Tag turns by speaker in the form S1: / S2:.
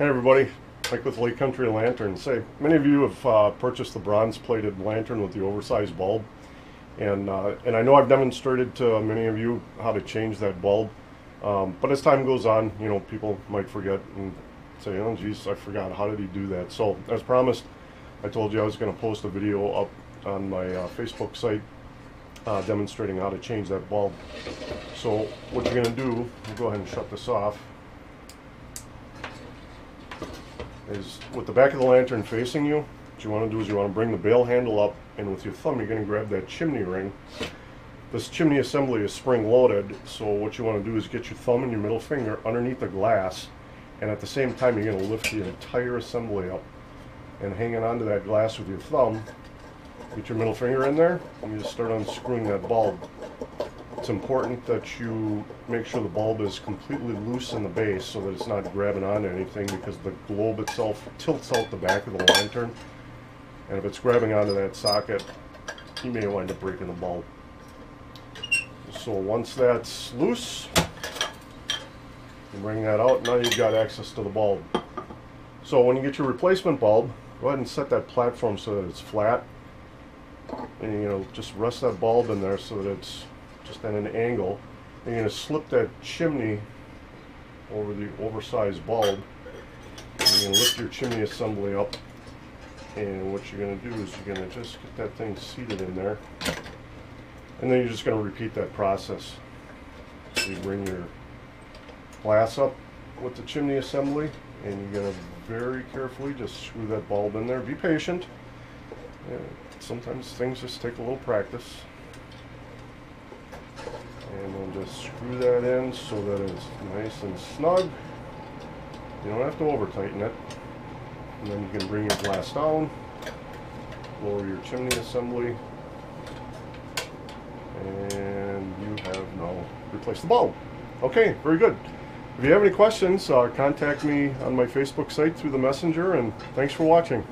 S1: Hey everybody, Mike with Lake Country Lantern. Say, many of you have uh, purchased the bronze plated lantern with the oversized bulb. And, uh, and I know I've demonstrated to many of you how to change that bulb. Um, but as time goes on, you know, people might forget and say, oh geez, I forgot, how did he do that? So as promised, I told you I was going to post a video up on my uh, Facebook site uh, demonstrating how to change that bulb. So what you're going to do, we'll go ahead and shut this off. Is with the back of the lantern facing you, what you want to do is you want to bring the bail handle up and with your thumb you're going to grab that chimney ring. This chimney assembly is spring loaded, so what you want to do is get your thumb and your middle finger underneath the glass and at the same time you're going to lift the entire assembly up and hanging onto that glass with your thumb, get your middle finger in there and you just start unscrewing that bulb. It's important that you make sure the bulb is completely loose in the base so that it's not grabbing onto anything because the globe itself tilts out the back of the lantern. And if it's grabbing onto that socket, you may wind up breaking the bulb. So once that's loose, you bring that out, now you've got access to the bulb. So when you get your replacement bulb, go ahead and set that platform so that it's flat. And you know, just rest that bulb in there so that it's just at an angle. You're going to slip that chimney over the oversized bulb. You're going to lift your chimney assembly up. And what you're going to do is you're going to just get that thing seated in there. And then you're just going to repeat that process. So you bring your glass up with the chimney assembly and you're going to very carefully just screw that bulb in there. Be patient. Yeah, sometimes things just take a little practice and then just screw that in so that it's nice and snug. You don't have to over tighten it. And then you can bring your glass down, lower your chimney assembly, and you have now replaced the bulb. Okay, very good. If you have any questions, uh, contact me on my Facebook site through the messenger, and thanks for watching.